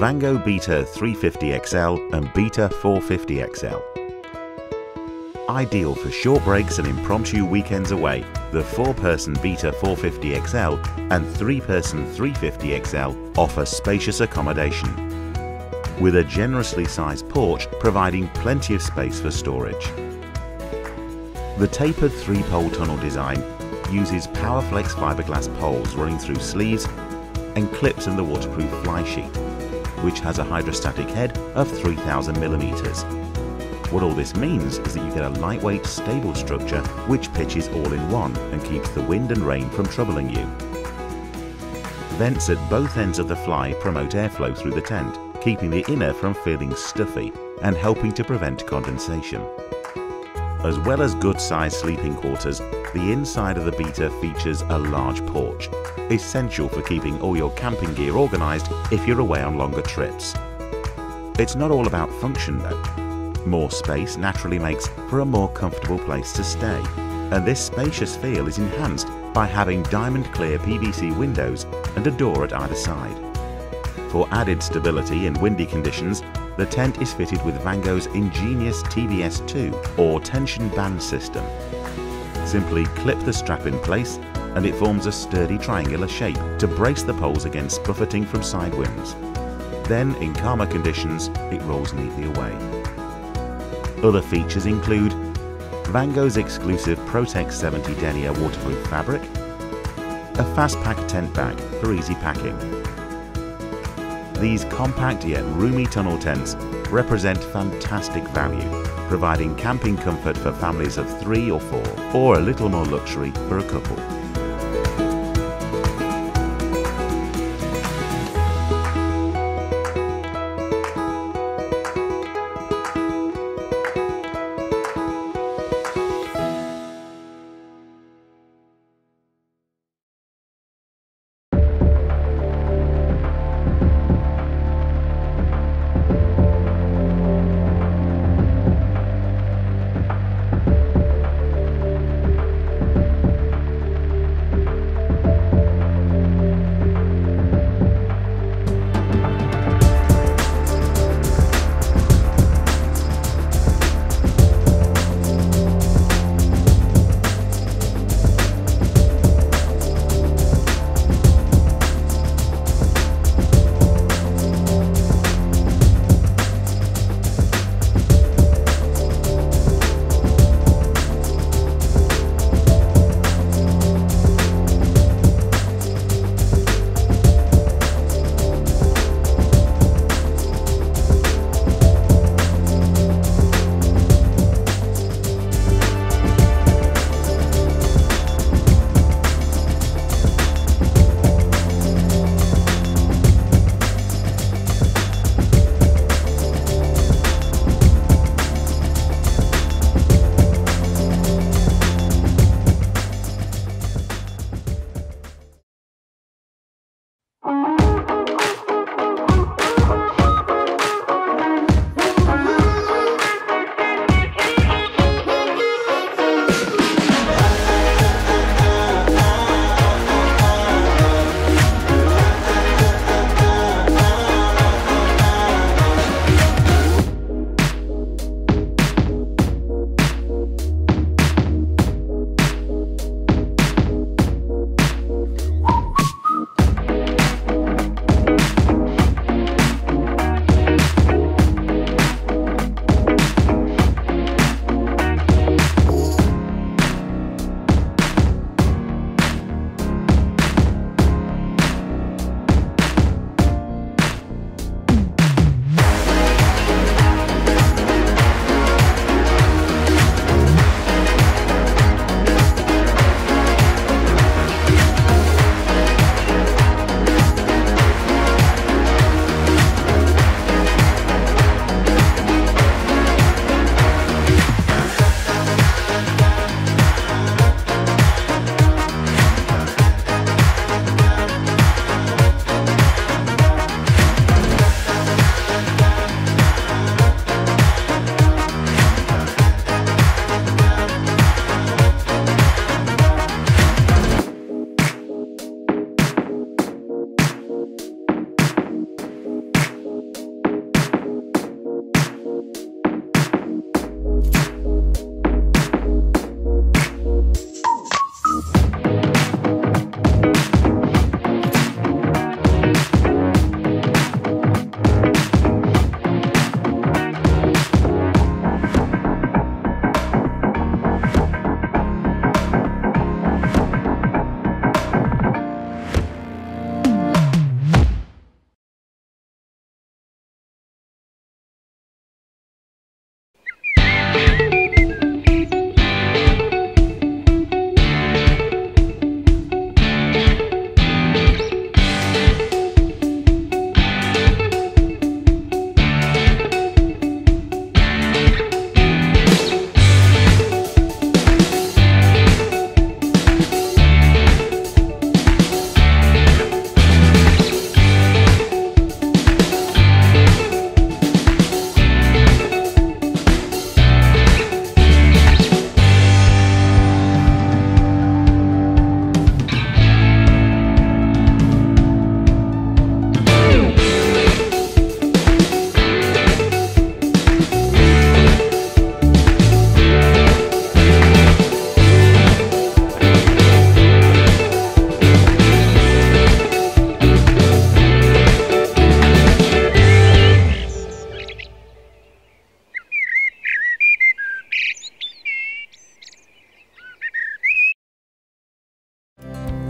Vango Beta 350XL and Beta 450XL. Ideal for short breaks and impromptu weekends away, the 4-person Beta 450XL and 3-person 350XL offer spacious accommodation, with a generously sized porch providing plenty of space for storage. The tapered three-pole tunnel design uses Powerflex fiberglass poles running through sleeves and clips in the waterproof fly sheet, which has a hydrostatic head of 3000 millimeters. What all this means is that you get a lightweight, stable structure which pitches all in one and keeps the wind and rain from troubling you. Vents at both ends of the fly promote airflow through the tent, keeping the inner from feeling stuffy and helping to prevent condensation. As well as good-sized sleeping quarters, the inside of the Beta features a large porch, essential for keeping all your camping gear organised if you're away on longer trips. It's not all about function though. More space naturally makes for a more comfortable place to stay, and this spacious feel is enhanced by having diamond clear PVC windows and a door at either side. For added stability in windy conditions, the tent is fitted with Vango's ingenious TBS2 or tension band system. Simply clip the strap in place and it forms a sturdy triangular shape to brace the poles against buffeting from side winds. Then, in calmer conditions, it rolls neatly away. Other features include Vango's exclusive Protex 70 denier waterproof fabric, a fast pack tent bag for easy packing, these compact yet roomy tunnel tents represent fantastic value, providing camping comfort for families of three or four, or a little more luxury for a couple.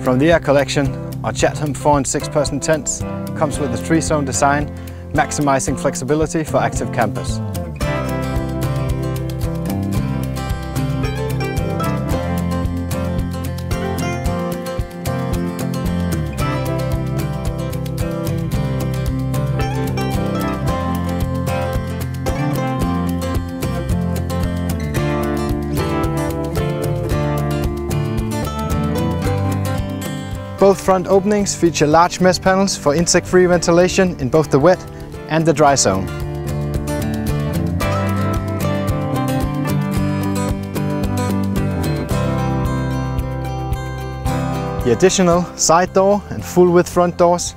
From the Air Collection, our Chatham 4 and 6 person tents comes with a three zone design, maximizing flexibility for active campers. Both front openings feature large mesh panels for insect-free ventilation in both the wet and the dry zone. The additional side door and full width front doors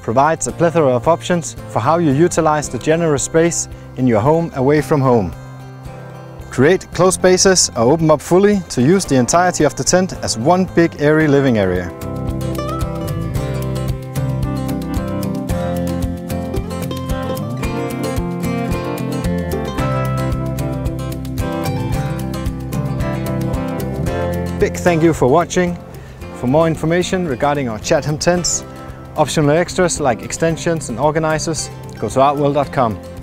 provides a plethora of options for how you utilize the generous space in your home away from home. Create closed spaces or open up fully to use the entirety of the tent as one big airy living area. Big thank you for watching. For more information regarding our Chatham tents, optional extras like extensions and organizers, go to outwell.com.